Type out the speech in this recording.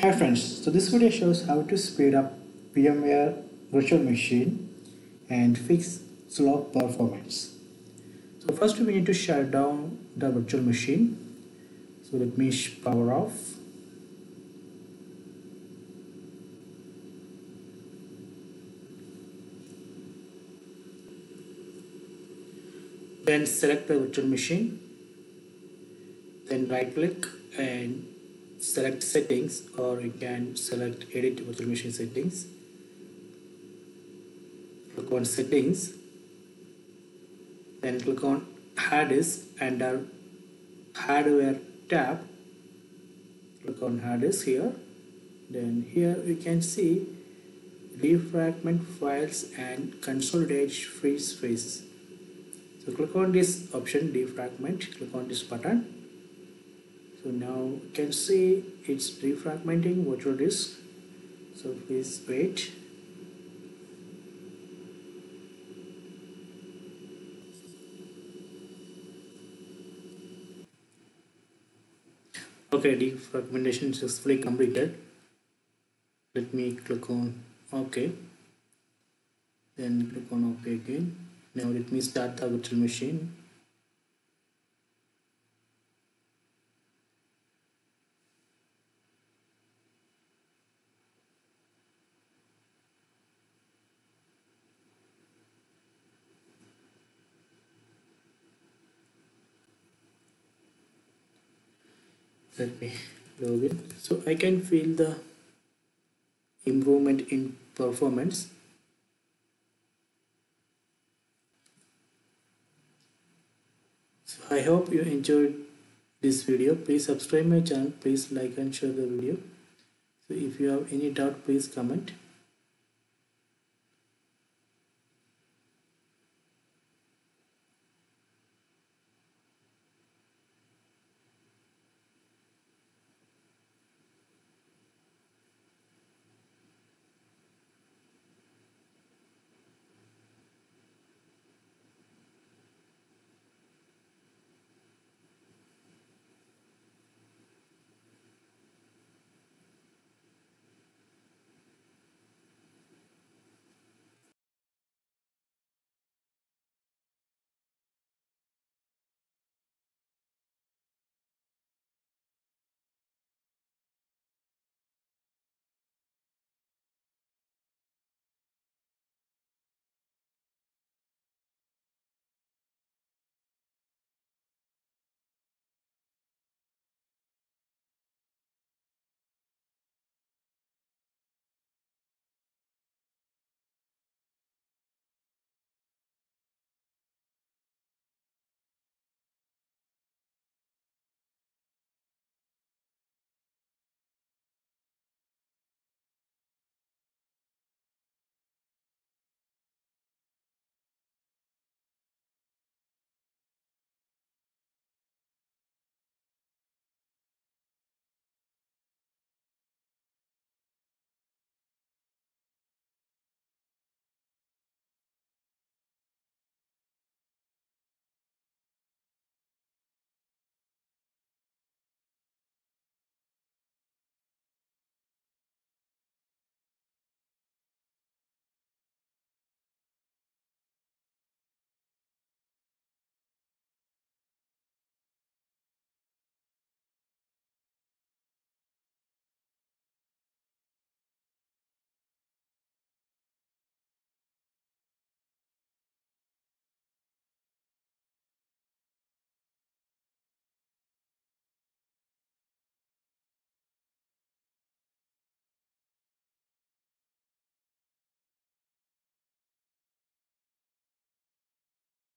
Hi friends, so this video shows how to speed up VMware virtual machine and fix slow performance. So first we need to shut down the virtual machine. So let me power off. Then select the virtual machine. Then right click and select settings or you can select edit virtual machine settings. Click on settings. Then click on hard disk under hardware tab. Click on hard disk here. Then here you can see defragment files and consolidate free space so click on this option defragment click on this button so now you can see it's defragmenting virtual disk. So please wait. Okay defragmentation successfully completed. Let me click on ok. Then click on ok again. Now let me start the virtual machine let me log in. So I can feel the improvement in performance. So I hope you enjoyed this video. Please subscribe my channel. Please like and share the video. So if you have any doubt please comment